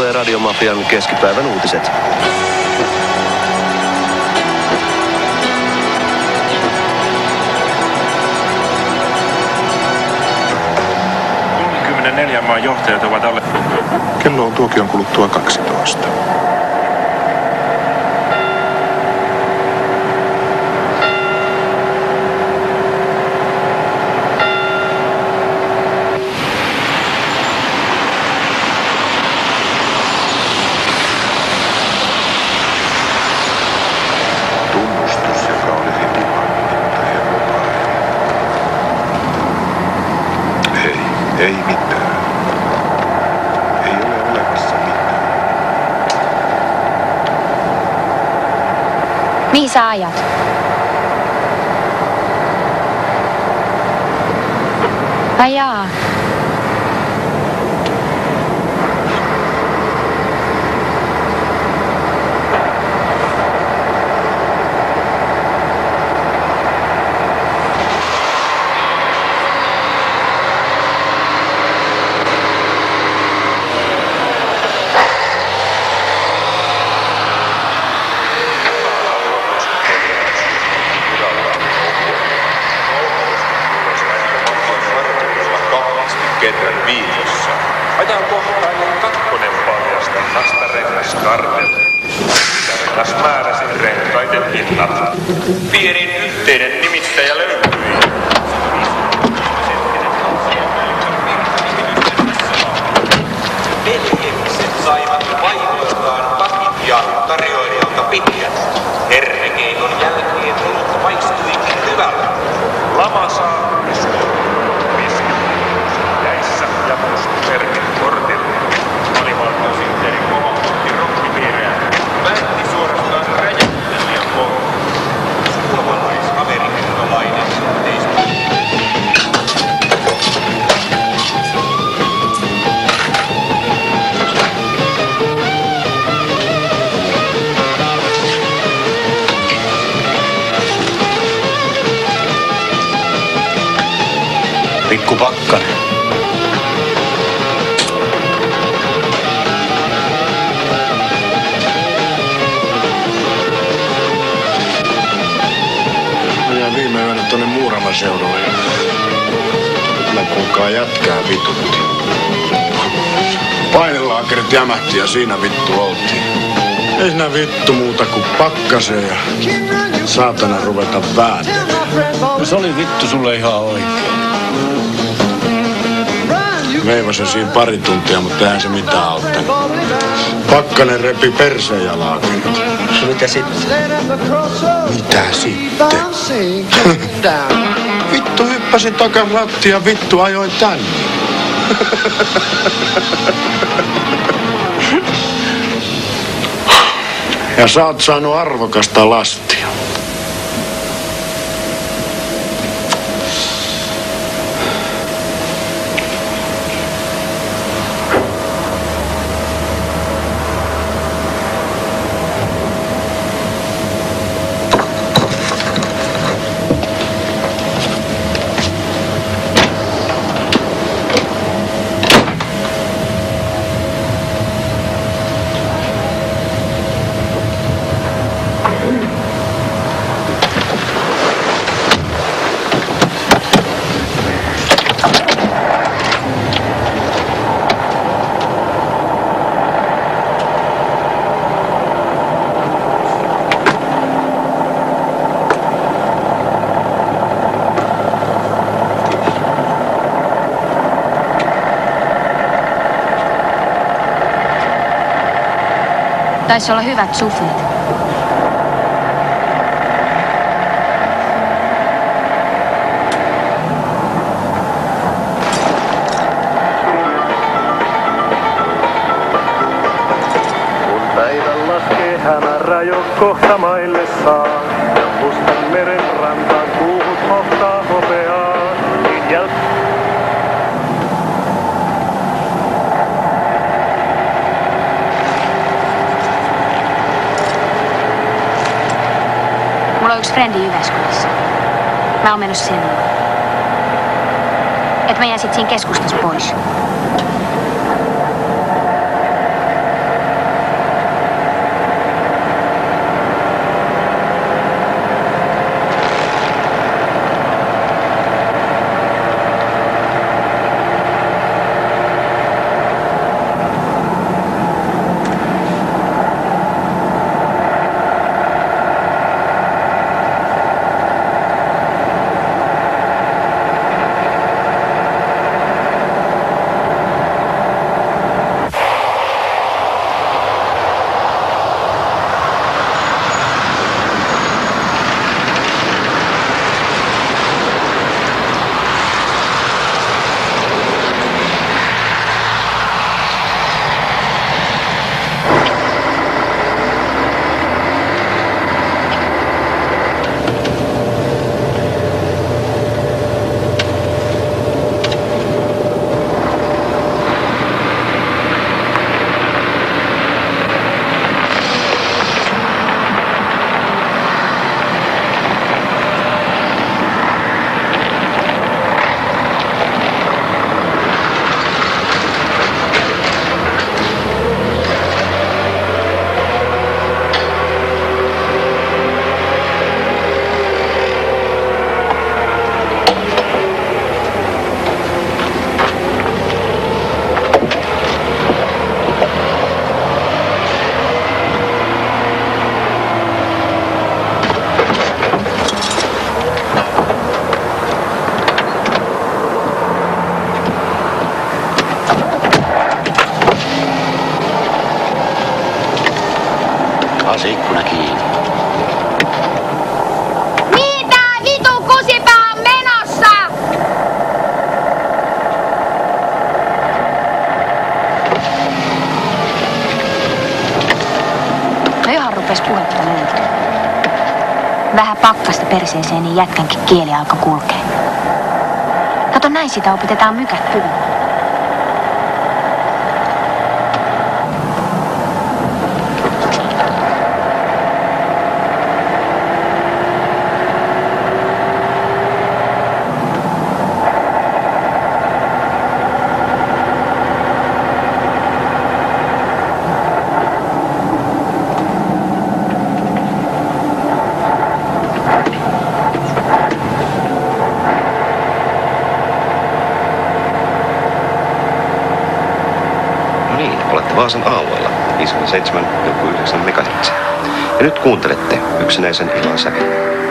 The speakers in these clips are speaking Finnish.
Tulee Radiomafian keskipäivän uutiset. neljän maan johtajat ovat alle... Kello on tuokion kuluttua 12. Pikku pakkanen. Ajan viime yönä tonne Muuraman seudulle. Kyllä kuulkaa jätkää vitutti. Painelaakerit jämähti ja siinä vittu oltiin. Ei siinä vittu muuta kuin pakkaseen ja saatana ruveta vääntelemään. No se oli vittu sulle ihan oikein. Veivasin siinä pari tuntia, mutta eihän se mitään auttanut. Pakkanen repi perseen ja laakerit. No mitä sitten? Mitä sitten? vittu hyppäsin takas rattia ja vittu ajoin tänne. ja sä oot saanut arvokasta lastia. Taisi olla hyvät suflit. Kun päivän laskee hämärä jo kohta maille saa. Frendi Jyväskylässä. Mä oon mennyt sen luo. Et mä jää sit siinä keskustassa pois. se ikkuna kiinni. Mitä vitu kusipää on menossa? No ihan rupes puhetta löytyy. Vähän pakkasta perseeseen, niin jätkänkin kieli alkoi kulkea. Kato, näin sitä opetetaan mykät puhumaan. Kuuntelette yksinäisen ilon säveltä.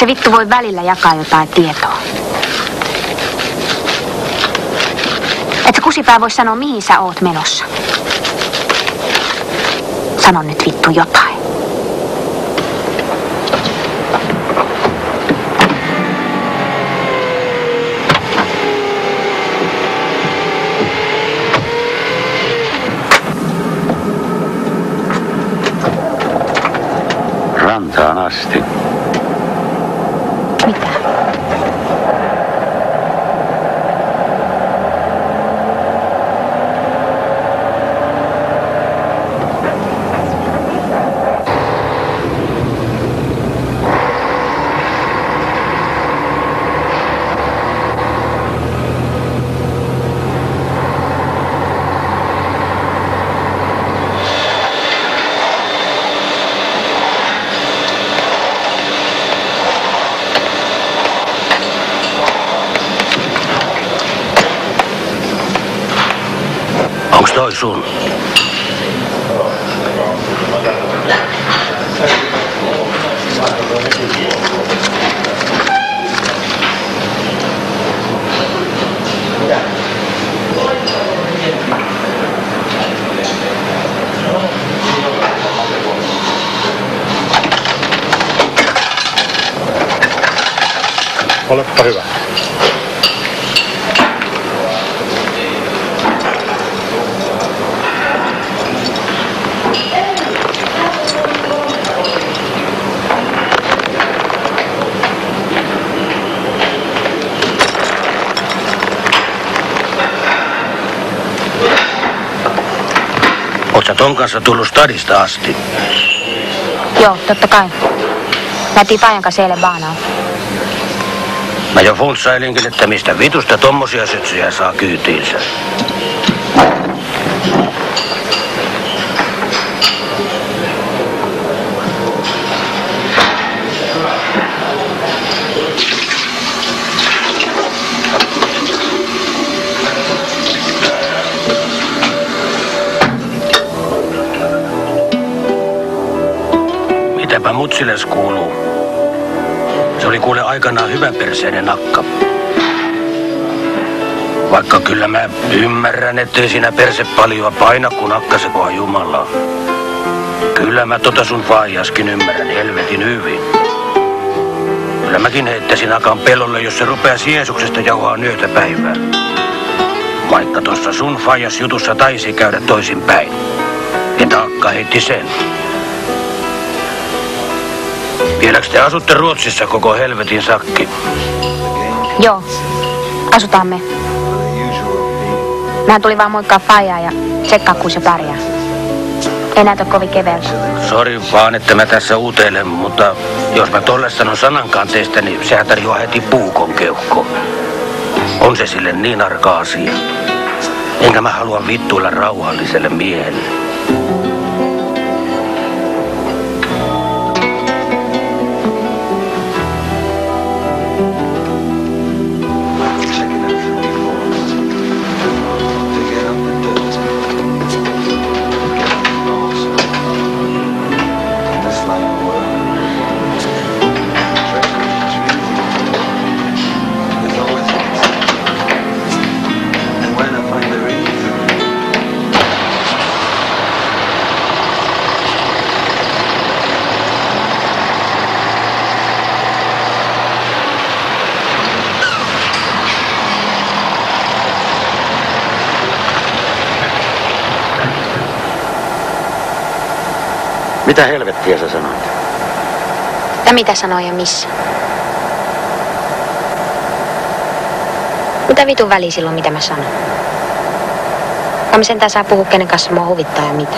Se vittu voi välillä jakaa jotain tietoa. Et se kusipää voi sanoa, mihin sä oot menossa. Sano nyt vittu jotain. Rantaan asti. Mitä? Onks toi sun? Olepa hyvä. Sä ton kanssa tullut stadista asti? Joo, totta kai. Lähtiin Pajan kanssa eilen baanaan. Mä jo funtsailinkin, että mistä vitusta tommosia sytsyjä saa kyytiinsä. Aikanaan hyvän perseinen akka. Vaikka kyllä mä ymmärrän, ettei siinä perse paljoa paina, kun akka sekoa Jumalaa. Kyllä mä tota sun faijaskin ymmärrän helvetin hyvin. Kyllä mäkin heittäisin akan pelolle, jos se rupeaa Jeesuksesta jauhaa yötä päivää. Vaikka tuossa sun fajas jutussa taisi käydä toisinpäin. Ja taakka heitti sen. Vieläks te asutte Ruotsissa koko helvetin sakki? Joo, asutaan me. Mä tulin vaan moikkaa Fajaa ja tsekkaa, kun se pärjää. Ei näytä kovin keveältä. Sori vaan, että mä tässä uutelen, mutta jos mä tolle sanon sanankaan teistä, niin sehän tarjoaa heti puukon keuhkoon. On se sille niin arka asia. Enkä mä halua vittuilla rauhalliselle miehelle. Mitä helvettiä sä sanoit? Ja mitä sanoo ja missä? Mitä vitun väli silloin, mitä mä sanon? Kai mä sentään saa puhua kenen kanssa mua huvittaa ja mitä.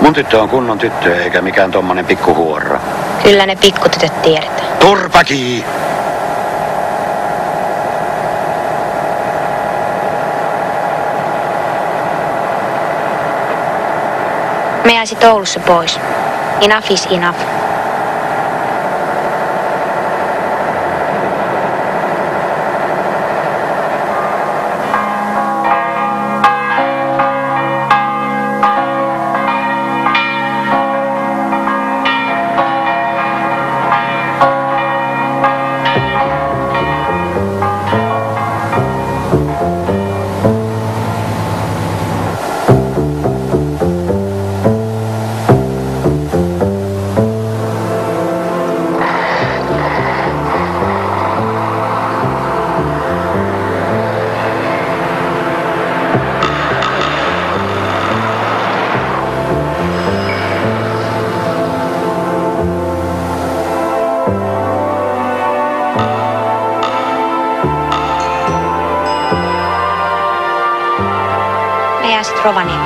Mun tyttö on kunnon tyttö eikä mikään tommonen pikkuhuorra. Kyllä ne pikkutytöt tiedetään. Turpaki! Me jäisi Oulussa pois. Enough is enough. Me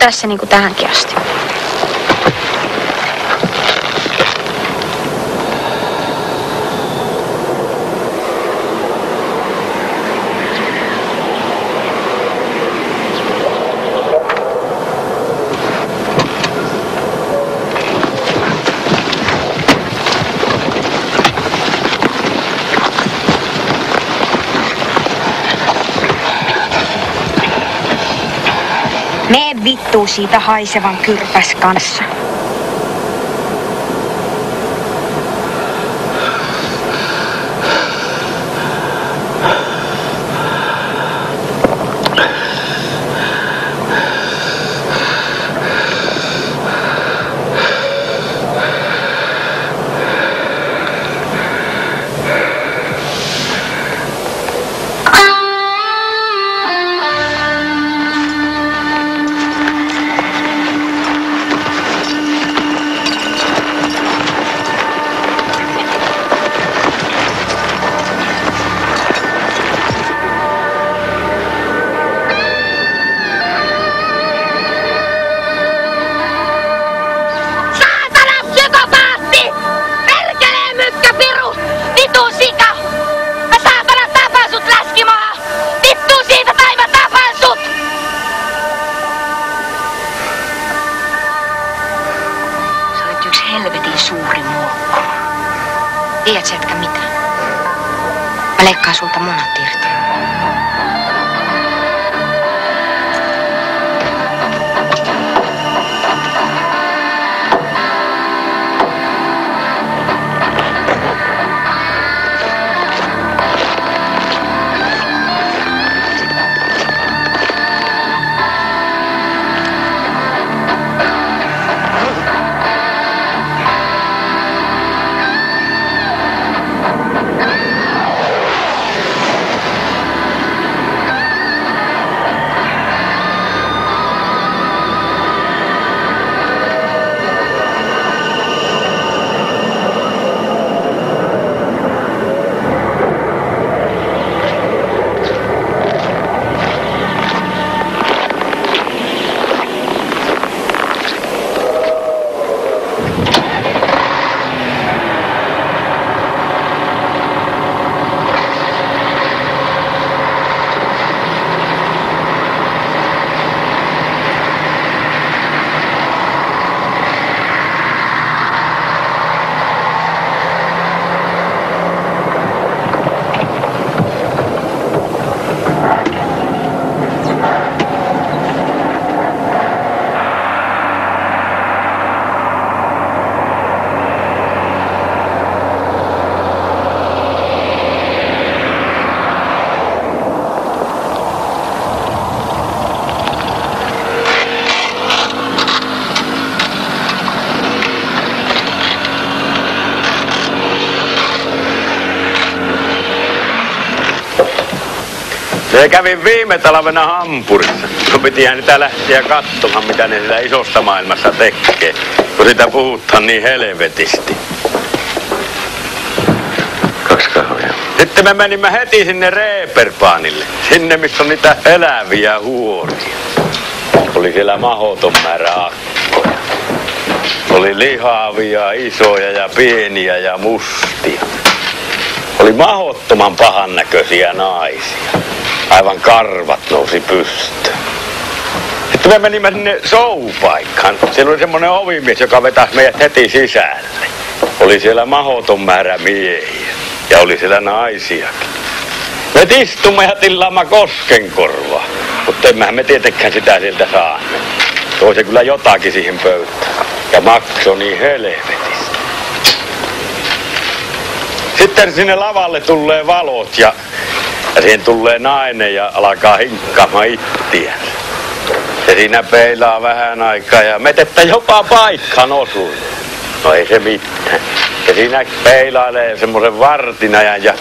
tässä niin kuin tähänkin asti. Siitä haisevan kyrpäs kanssa. helvetin suuri muokko. Tiedät sä mitä? Mä leikkaan sulta monat irti. Kävin viime talvena Hampurissa. No pitihän niitä lähteä katsomaan, mitä ne siellä isosta maailmassa tekee. Kun sitä puhutaan niin helvetisti. Kaksi kahvia. Sitten me menimme heti sinne Reeperpaanille. Sinne, missä on niitä eläviä huoria. Oli siellä mahoton määrä akkoja. Oli lihavia, isoja ja pieniä ja mustia. Oli mahottoman pahan näköisiä naisia. Aivan karvat nousi pystyyn. Sitten me menimme sinne showpaikkaan. Siellä oli semmoinen ovimies, joka vetäisi meidät heti sisälle. Oli siellä mahoton määrä miehiä. Ja oli siellä naisiakin. Me istumme ja tillaamme koskenkorvaa. Mutta emmehän me tietenkään sitä sieltä saaneet. Toi se kyllä jotakin siihen pöytään. Ja makso niin helvetistä. Sitten sinne lavalle tulee valot ja, ja siihen tulee nainen ja alkaa hinkkaamaan ittiä. Se siinä peilaa vähän aikaa ja metettä jopa paikkaan osui. No ei se mitään. Ja siinä peilailee semmoisen vartin ajan ja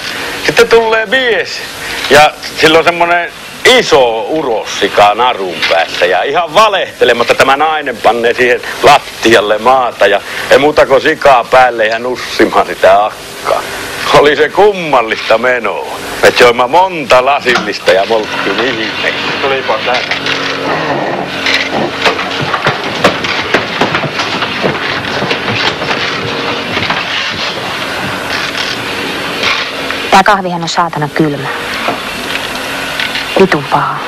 sitten tulee mies ja sillä on semmoinen iso urossika narun päässä ja ihan valehtelematta tämä nainen pannee siihen lattialle maata ja ei muuta kuin sikaa päälle ja nussimaan sitä akkaa. Oli se kummallista menoa. Me joimme monta lasillista ja molttiin ihme. Tulipa tää. Tää kahvihan on saatana kylmä. Vitun paha.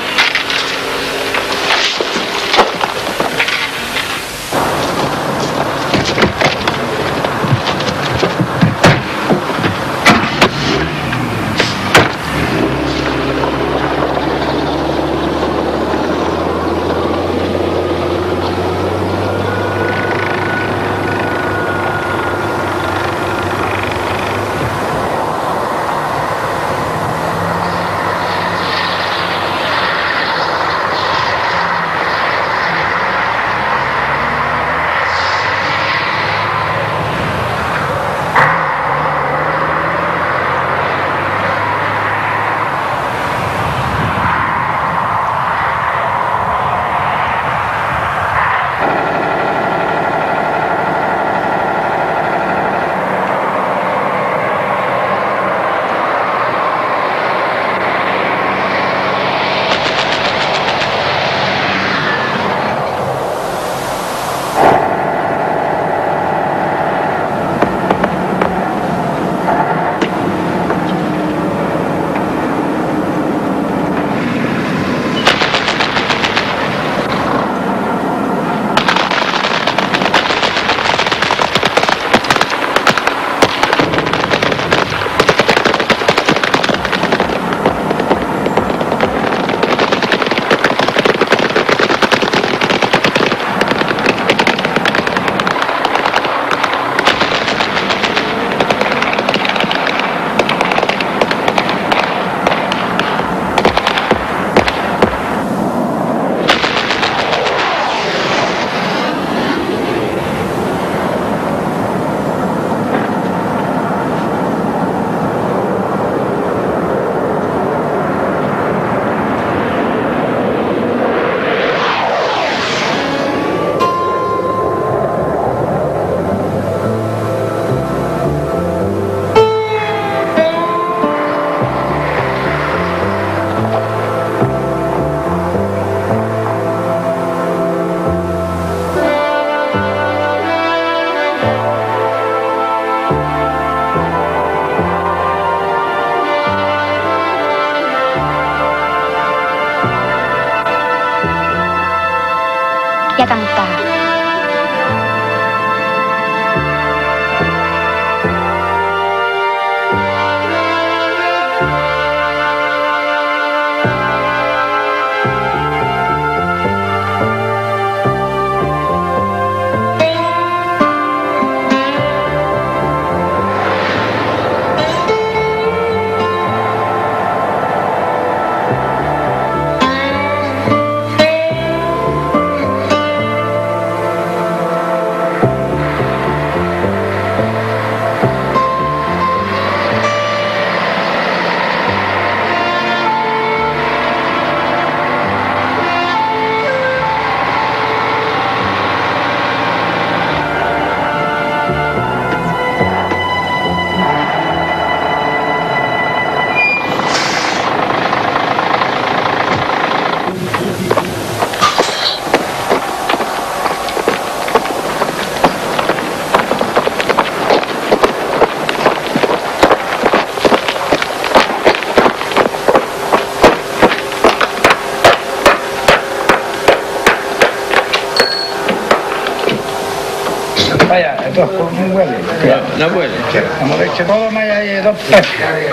No veli. No oliko se kolme ja ei toppe?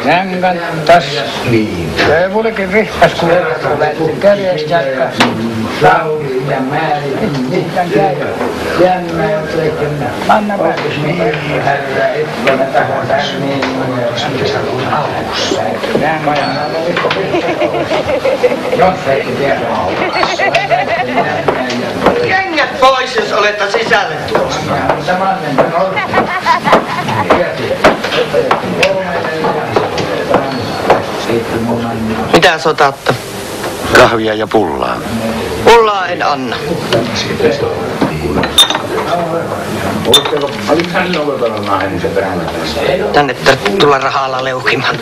Hän kantas. Niin. Se mullekin rihpas, kun lähti kädestä jatka. Lauli ja määri. Mitään käy. Jännä ja tekin. Anna päätös. Niin, herra, että mä tahan tänne. Niin, Jännä ja Jos ei tiedä. Kengät pois, jos olette sisälle tulossa. Mitä sotatta? Kahvia ja pullaa. Pullaa en anna. Tänne tarvitsee tulla rahalla leukimaan.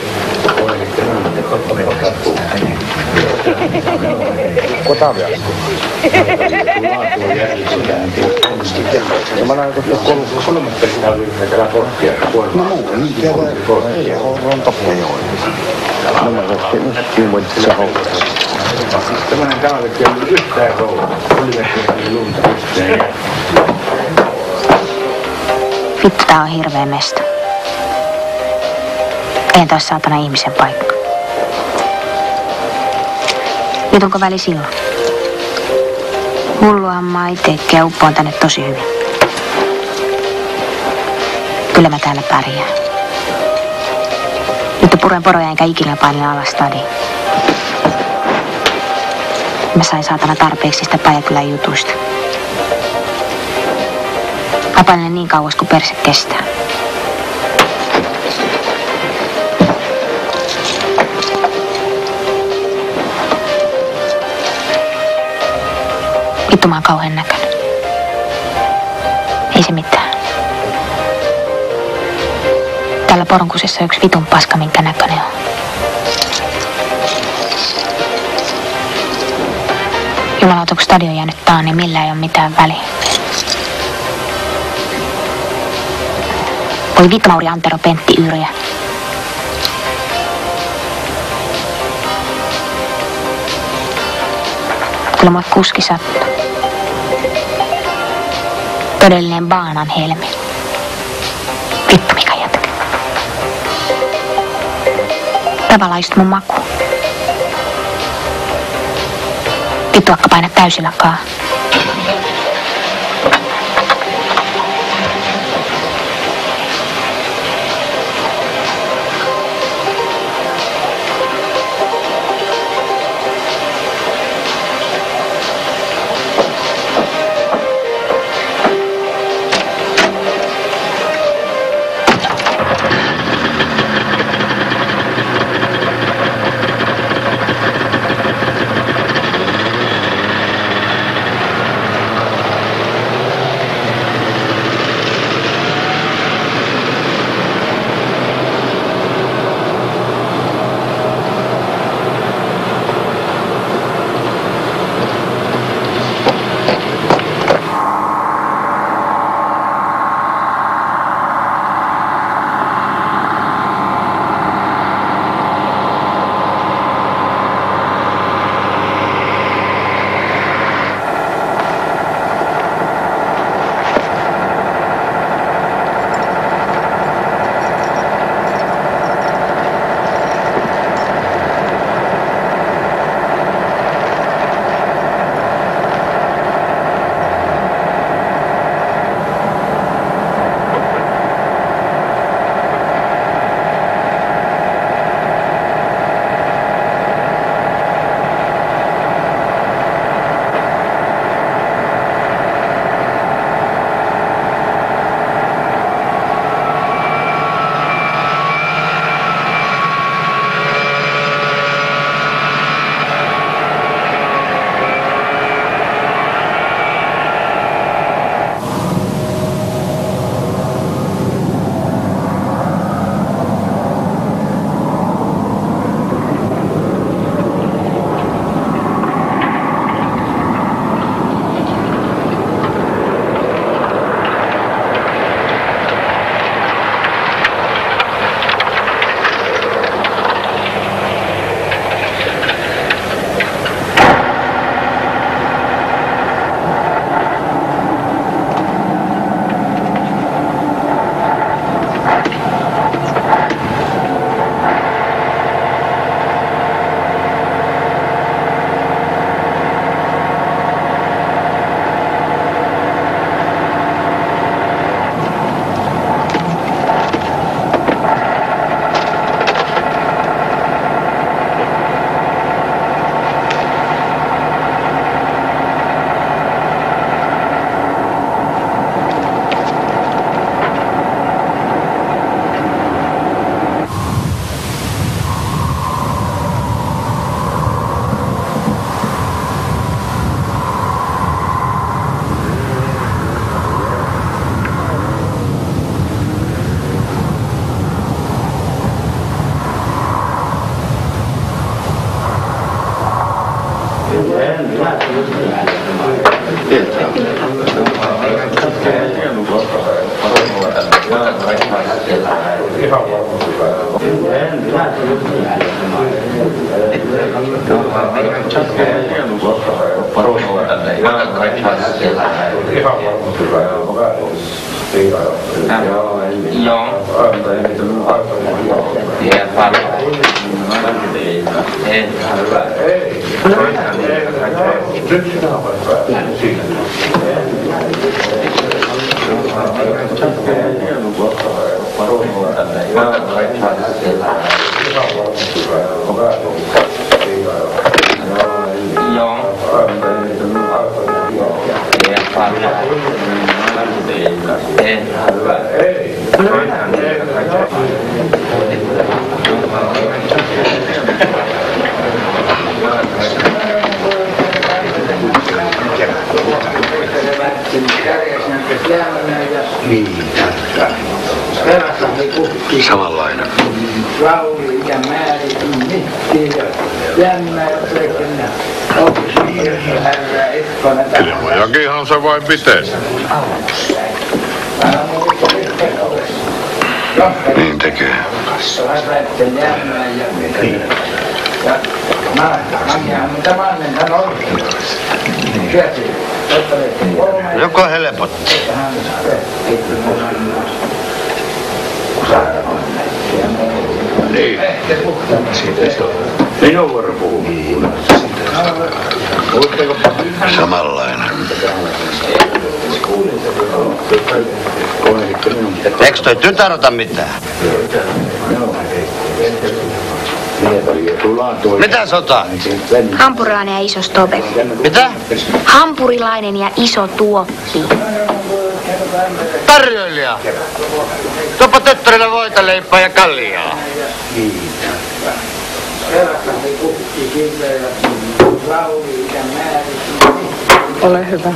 No muu, niin tiedä, ei ole rontoppejoita. Nämä juumat se hoitaa. Tämähän talvetti ei ollut yhtään vähemmän lunta yhtään. Vittu, tää on hirveä mesto. Eihän taas saatana ihmisen paikka. Nyt onko väli silloin? Hulluhan mä ite uppoon tänne tosi hyvin. Kyllä mä täällä pärjään. Nyt puren poroja enkä ikinä painella alas stadi. Mä sain saatana tarpeeksi sitä Päijäkylän jutuista. Mä niin kauas kuin perse kestää. Vittu mä oon kauhean näköinen. Poronkusessa on yksi vitun paska, minkä näköinen on. Jumalauta, kun stadion jäänyt taan, niin millään ei ole mitään väliä. Voi vittu Mauri Antero Pentti Yrjä. Kyllä mulle kuski sattuu. Todellinen baanan helmi. Vittu just mun maku. Vittu vaikka paina täysillä Cristãs. Eikö toi tytär ota mitään? Mitä sota? Hampurilainen ja iso stope. Mitä? Hampurilainen ja iso tuoppi. Tarjoilija! Tuopa tyttärille voita, leipää ja kaljaa. Ole hyvä.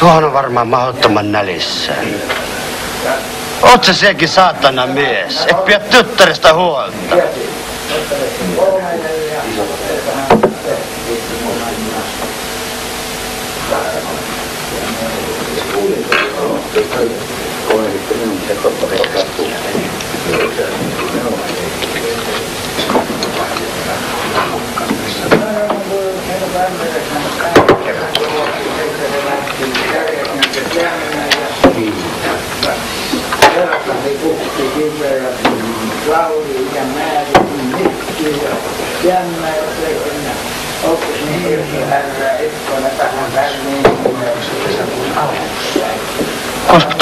Tuohon on varmaan mahdottoman nälissä. Oot sä sekin saatana mies? Et pidä tyttärestä huolta. Lauli ja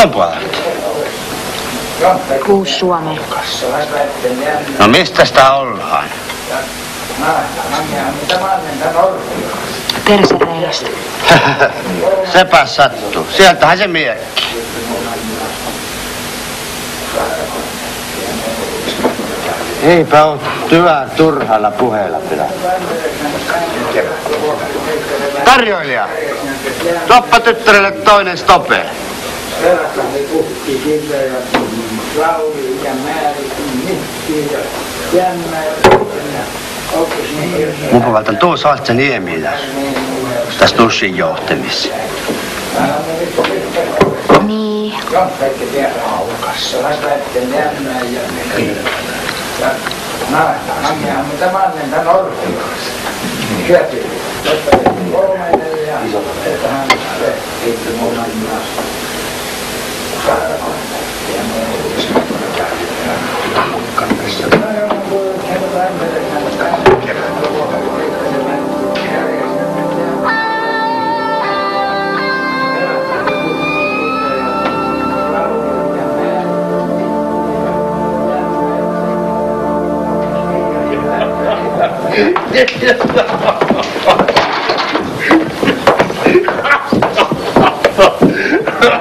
puolelta? Kuusi Suomea. No mistä sitä ollaan? Persereiästä. Sepä sattuu. Sieltähän se miekki. Eipä oo työn turhalla puheella pidä. Tarjoilija! Toppa tyttärelle toinen stope. Perässäni puhki kirjoja, lauli ja määri, mitti ja jännä ja Mun puolelta tuu Saltse Niemillä. Tässä Tussin johtamissa. Niin.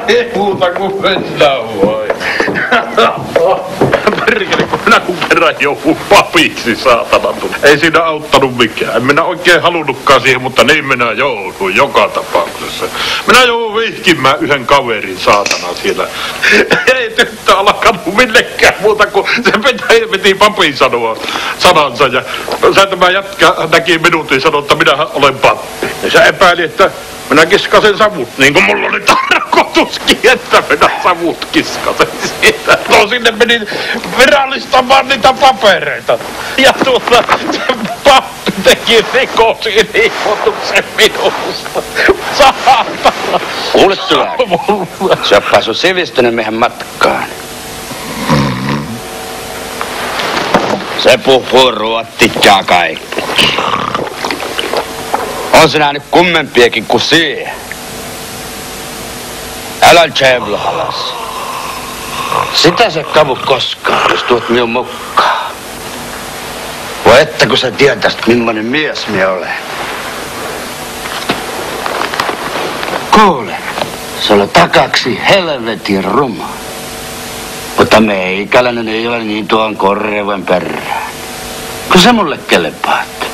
Ei muuta kuin mennään voi. Perkele, kun minä kun kerran joudun papiksi, saatana. Ei siinä auttanut mikään. En minä oikein halunnutkaan siihen, mutta niin minä joudun joka tapauksessa. Minä joudun vihkimään yhden kaverin, saatana, siellä. Ei tyttö alkanut millekään muuta kuin se piti, piti papin sanoa sanansa. Ja se tämä jätkä näki minuutin ja sanoi, että minä olen pappi. Ja se epäili, että minä kiskasen savut, niin kuin mulla oli tarkoituskin, että minä savut kiskasen siitä. No sinne menin virallistamaan niitä papereita. Ja tuota, se pappi teki rikosilmoituksen minusta. Kuule syvä. Sä oot päässyt sivistynyt meidän matkaan. Se puhuu ruottikkaa kaikki. On se nähnyt kummempiakin kuin siihen. Älä Chevlo alas. Sitä se kavu koskaan, jos tuot minun mukaan. Voi että kun sä tietäisit, millainen mies minä olen. Kuule, se on takaksi helvetin ruma. Mutta meikäläinen ei ole niin tuon korrevan perään. Kun se mulle kelepaat.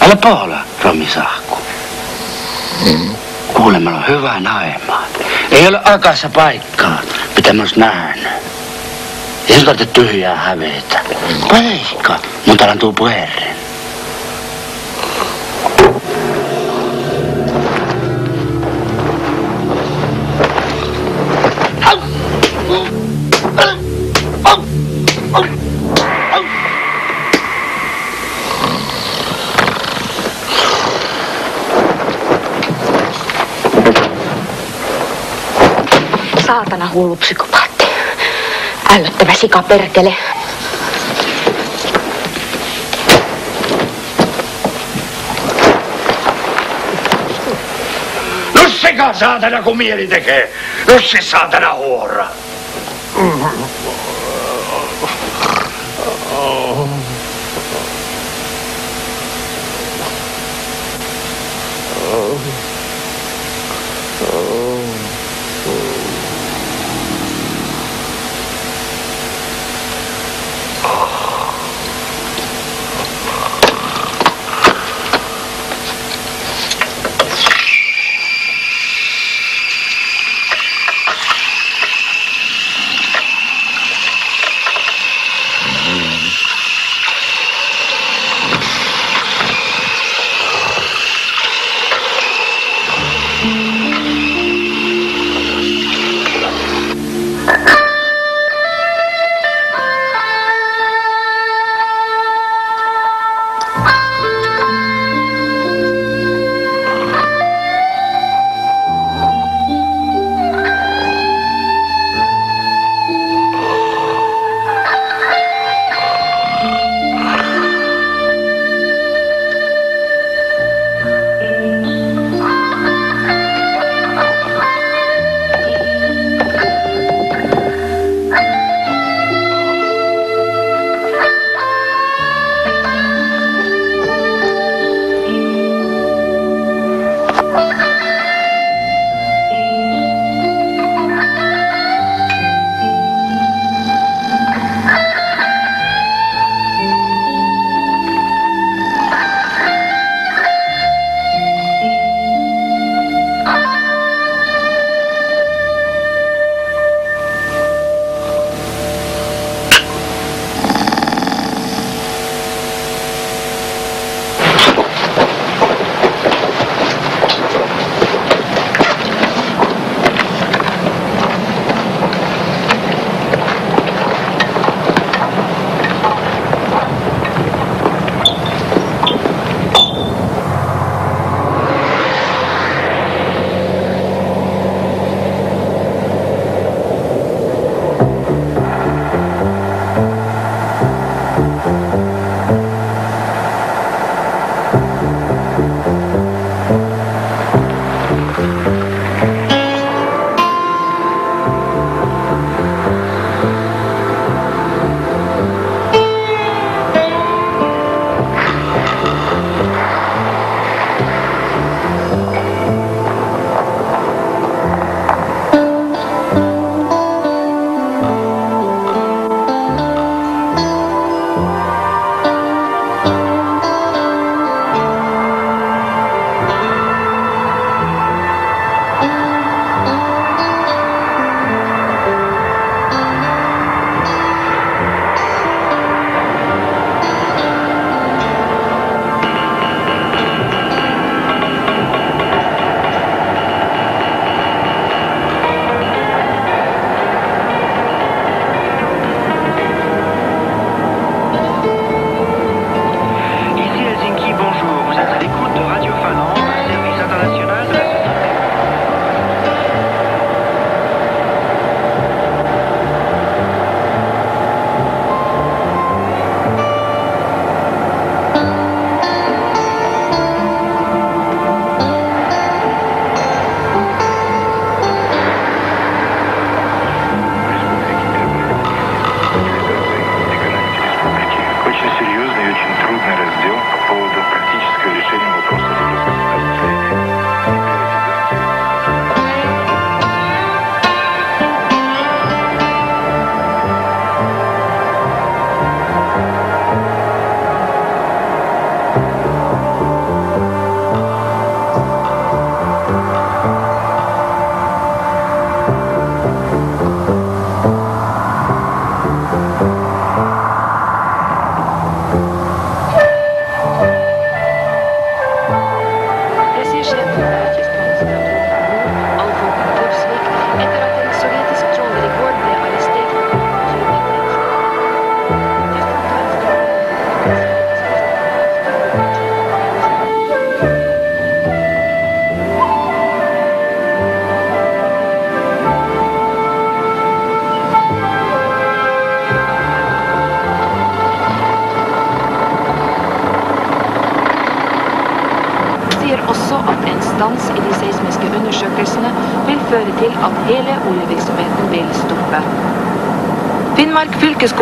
Älä poola, Romisahku. Kuule, meillä on hyvä naimaa. Ei ole akassa paikkaa, mitä mä ois nähnyt. Ei sun tarvitse tyhjää hävetä. Paikka, mutta alan tuu puhereen. Hullu psykopaatti. Ällöttävä sikaperkele. Nussikaa saatana kun mieli tekee. Nussi saatana huora. sykehusene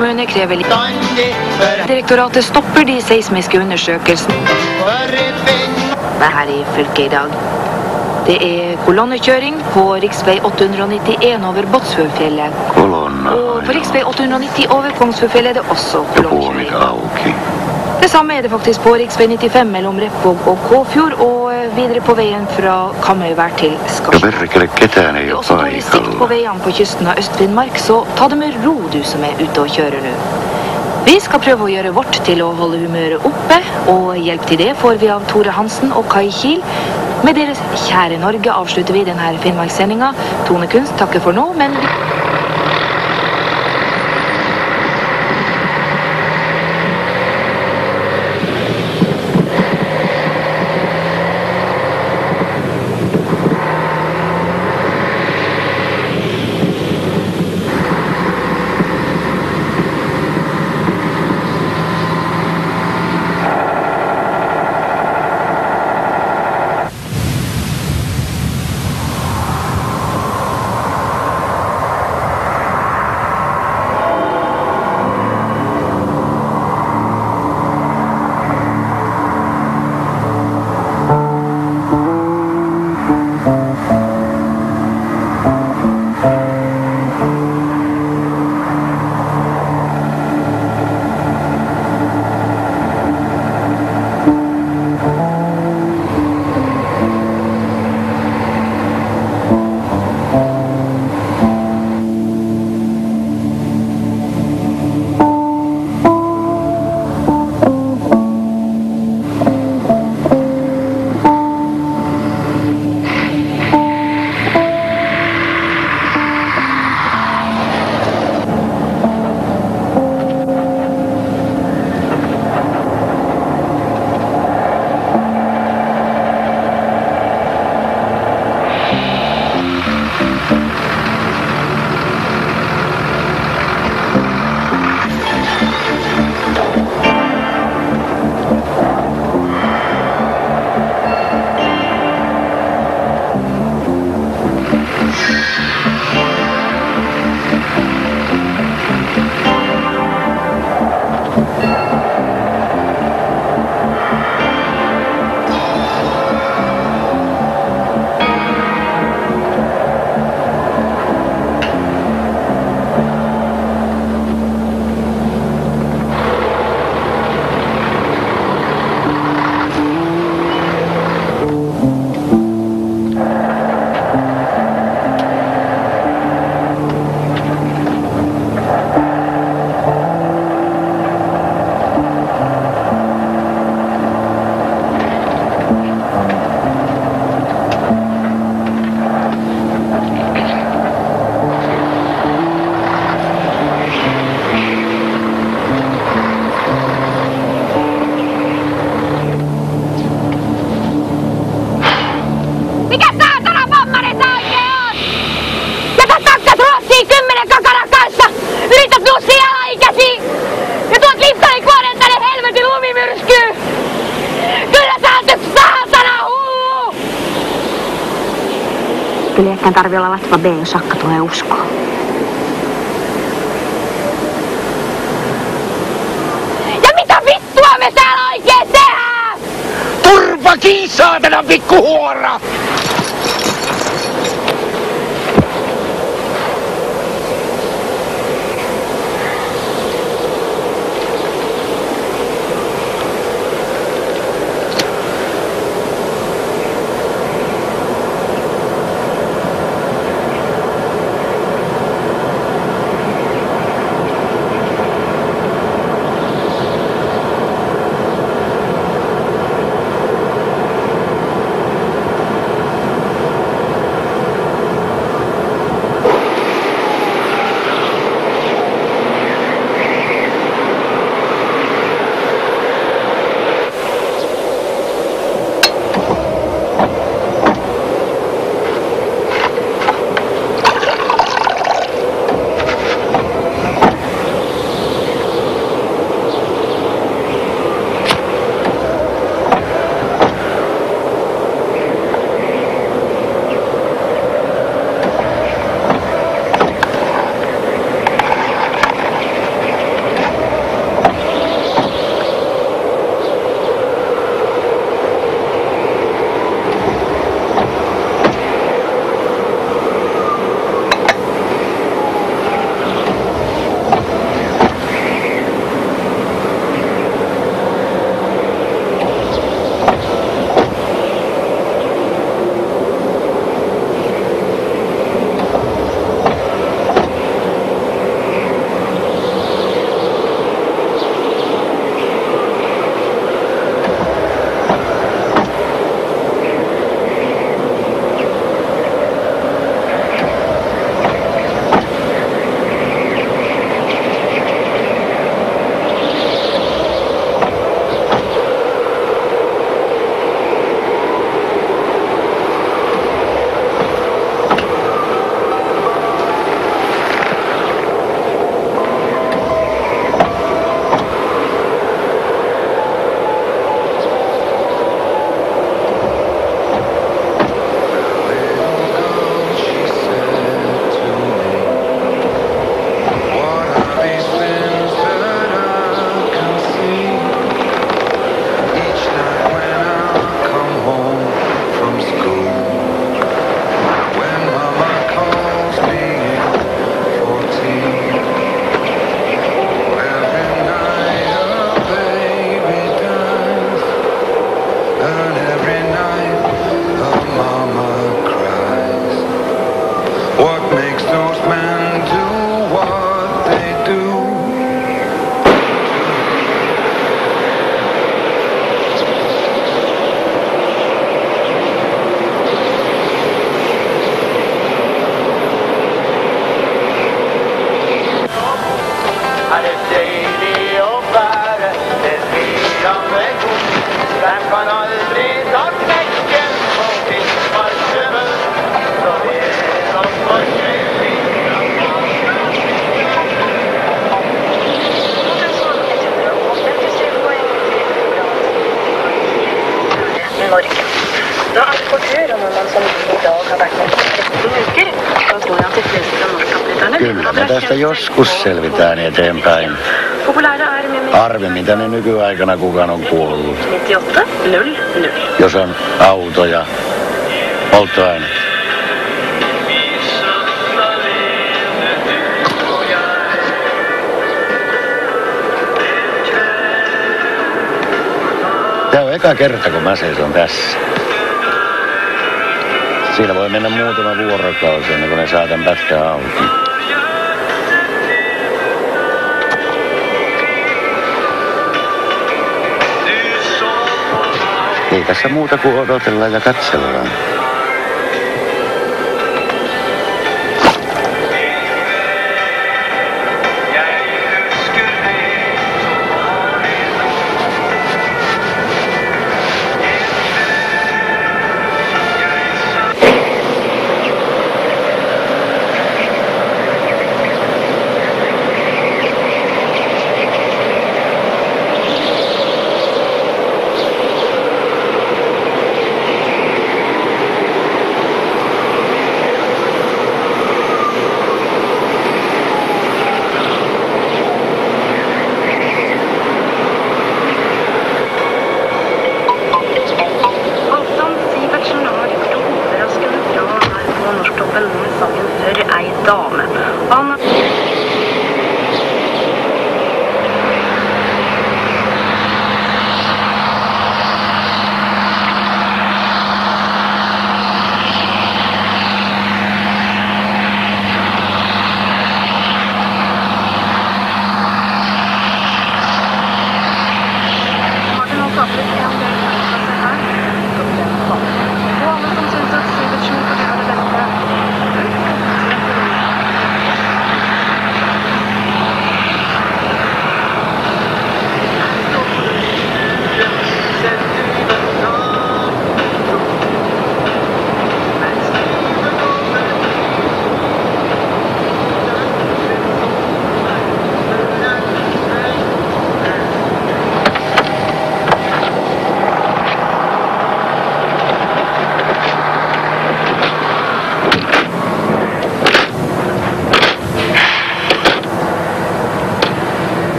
fylkeskommune krever litt. Direktoratet stopper de seismiske undersøkelsene. Det er her i fylket i dag. Det er kolonnekjøring på rv. 891 over Båtsfjordfjellet. Og på rv. 890 over Kongsfjordfjellet er det også kolonnekjøring. Det samme er det faktisk på rv. 95 mellom Repvåg og Kåfjord, og videre på veien fra Kamøyvær til Skarsvåg. Det er også dårlig sikt på veiene på kysten av Øst-Finnmark, så ta det med ro du som er ute og kjører nå. Vi skal prøve å gjøre vårt til å holde humøret oppe, og hjelp til det får vi av Tore Hansen og Kai Kiel. Med deres Kjære Norge avslutter vi denne Finnmarkssendinga. Tone Kunst takker for nå, men olla latva B, jos Akka tulee uskoon. Ja mitä vittua me täällä oikein tehdään? Turpa kiinni, saatana pikkuhuora! Joskus selvitään eteenpäin. Arvi, mitä ne nykyaikana kukaan on kuollut. 98 00. Jos on auto ja polttoaine. Tämä on eka kerta, kun mä seison tässä. Siinä voi mennä muutama vuorokausi ennen kuin ne saa tämän pätkän auki. Tässä muuta kuin odotellaan ja katsellaan.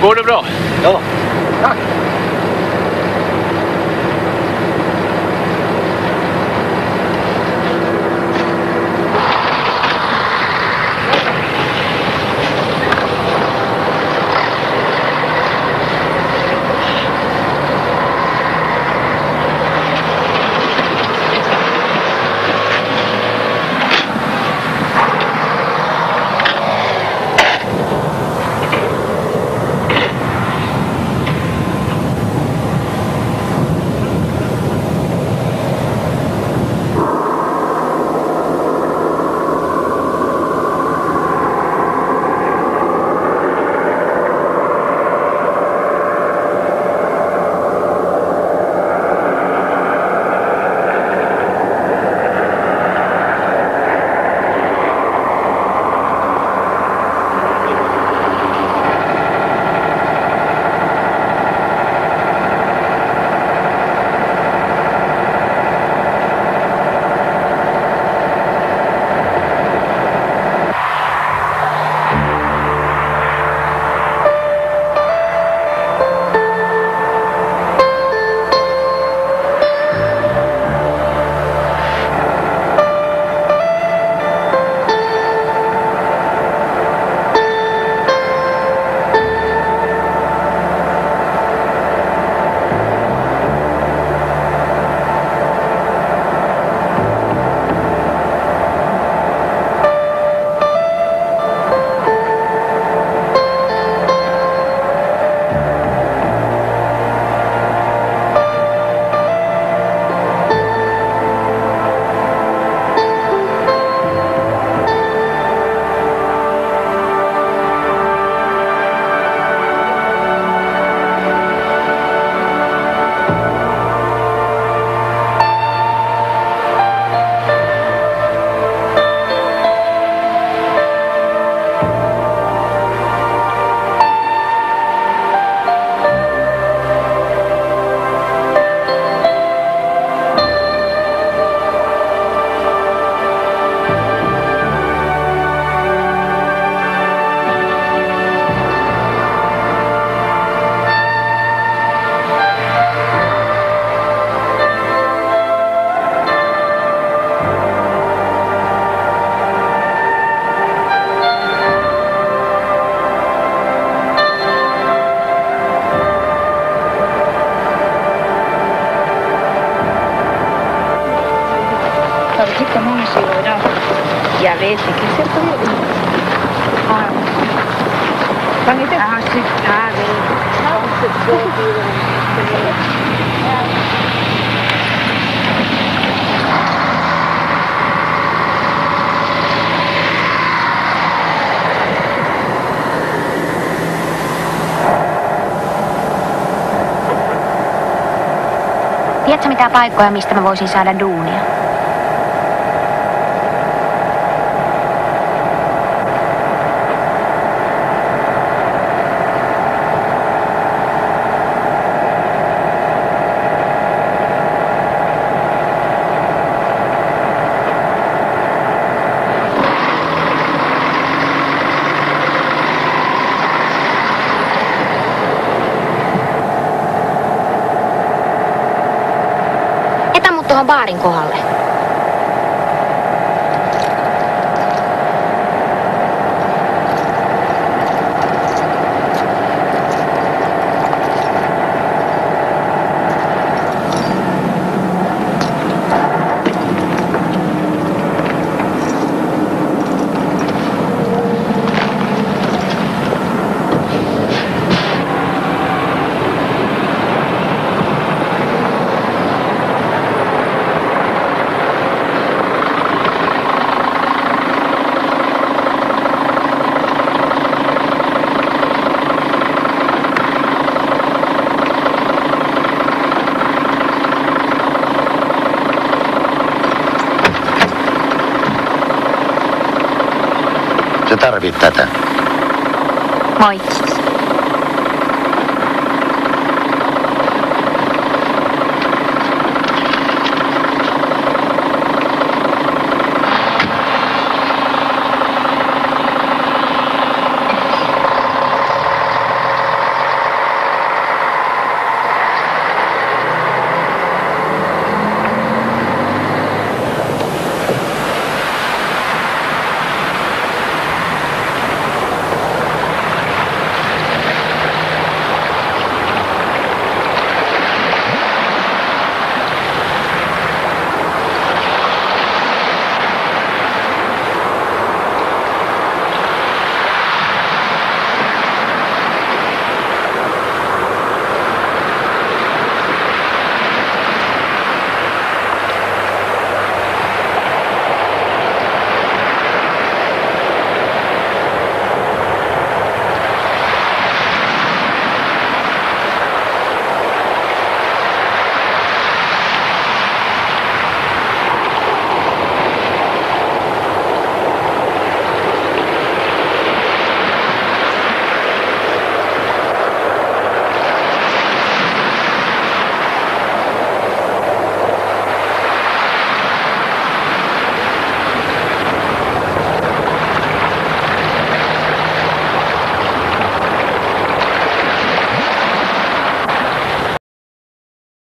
Går det bra? Mitä paikkoja, mistä mä voisin saada duunia? Baarin kohdalle. Se tarvit tätä. Moi.